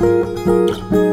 嗯。